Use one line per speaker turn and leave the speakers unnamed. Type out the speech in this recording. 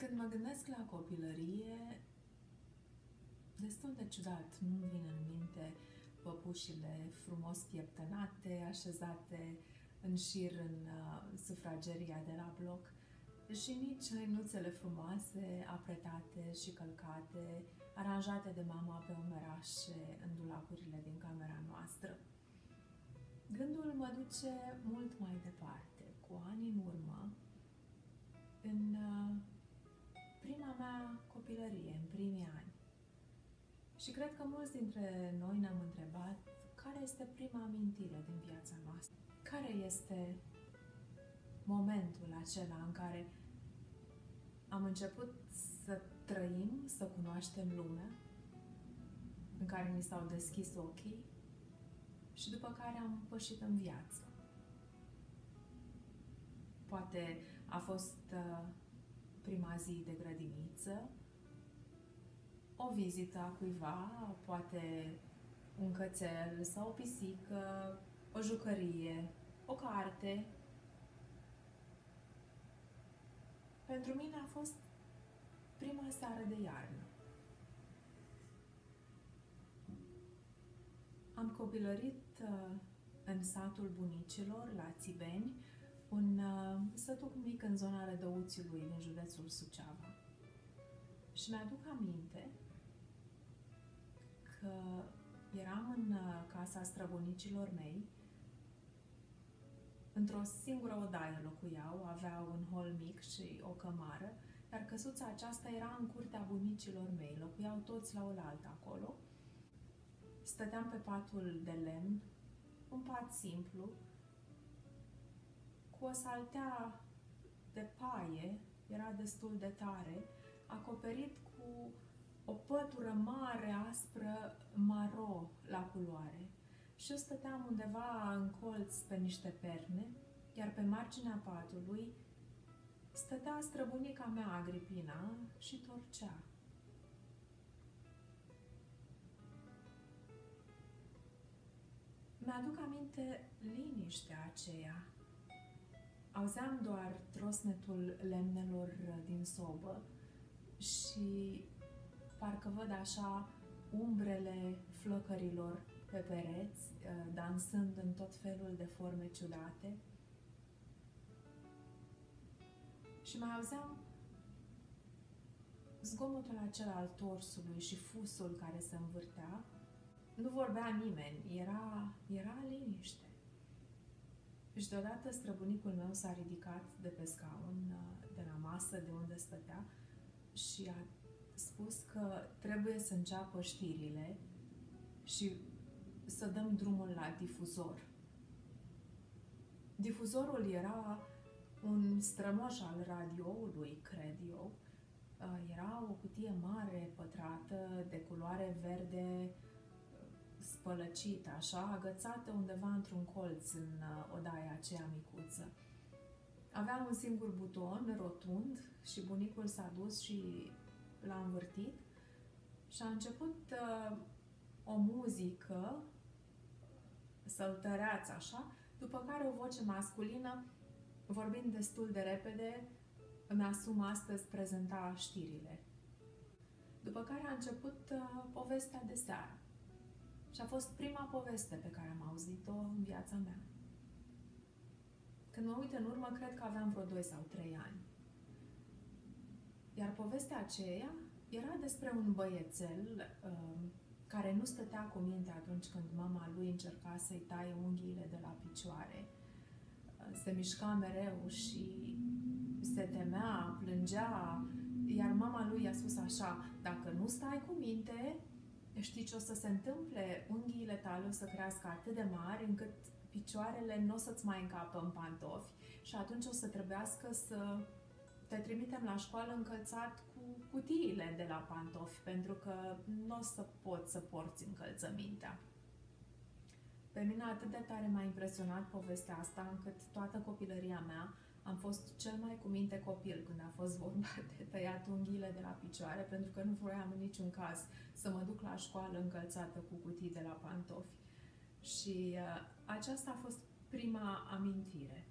Când mă gândesc la copilărie, destul de ciudat, nu-mi vin în minte păpușile frumos pieptănate, așezate în șir în uh, sufrageria de la bloc și nici hăinuțele frumoase, apretate și călcate, aranjate de mama pe omerașe în dulapurile din camera noastră. Gândul mă duce mult mai departe, cu ani în urmă, în Și cred că mulți dintre noi ne-am întrebat care este prima amintire din viața noastră. Care este momentul acela în care am început să trăim, să cunoaștem lumea, în care ni s-au deschis ochii și după care am pășit în viață. Poate a fost uh, prima zi de grădiniță, o vizită a cuiva, poate un cățel sau o pisică, o jucărie, o carte. Pentru mine a fost prima seară de iarnă. Am copilărit uh, în satul bunicilor, la Țibeni, un uh, sătuc mic în zona Rădăuțiului, din județul Suceava. Și mi-aduc aminte că eram în uh, casa străbunicilor mei, într-o singură odaie locuiau, aveau un hol mic și o cămară, dar căsuța aceasta era în curtea bunicilor mei, locuiau toți la oaltă acolo. Stăteam pe patul de lemn, un pat simplu, cu o saltea de paie, era destul de tare, acoperit cu o pătură mare, aspră, maro la culoare. Și eu stăteam undeva în colț pe niște perne, iar pe marginea patului stătea străbunica mea, Agripina, și torcea. Mi-aduc aminte liniștea aceea. Auzeam doar trosnetul lemnelor din sobă și parcă văd așa umbrele flăcărilor pe pereți, uh, dansând în tot felul de forme ciudate. Și mai auzeam zgomotul acela al torsului și fusul care se învârtea. Nu vorbea nimeni, era, era liniște. Și deodată străbunicul meu s-a ridicat de pe scaun, uh, de la masă, de unde stătea, și a spus că trebuie să înceapă știrile și să dăm drumul la difuzor. Difuzorul era un strămoș al radioului, cred eu. Uh, era o cutie mare, pătrată, de culoare verde, uh, spălăcită, așa, agățată undeva într-un colț în uh, odaia aceea micuță. Avea un singur buton rotund și bunicul s-a dus și l-a învârtit și a început uh, o muzică săltăreață așa, după care o voce masculină, vorbind destul de repede, îmi asum astăzi prezenta știrile. După care a început uh, povestea de seară. Și a fost prima poveste pe care am auzit-o în viața mea. Când mă uit în urmă, cred că aveam vreo 2 sau 3 ani. Iar povestea aceea era despre un băiețel uh, care nu stătea cu minte atunci când mama lui încerca să-i taie unghiile de la picioare. Se mișca mereu și se temea, plângea, iar mama lui i-a spus așa, dacă nu stai cu minte, știi ce o să se întâmple? Unghiile tale o să crească atât de mari încât picioarele nu o să-ți mai încapă în pantofi și atunci o să trebuiască să te trimitem la școală încălțat cu cutiile de la pantofi, pentru că nu o să poți să porți încălțămintea. Pe mine atât de tare m-a impresionat povestea asta, încât toată copilăria mea am fost cel mai cu minte copil când a fost vorba de tăiat unghiile de la picioare, pentru că nu vroiam în niciun caz să mă duc la școală încălțată cu cutii de la pantofi. Și uh, aceasta a fost prima amintire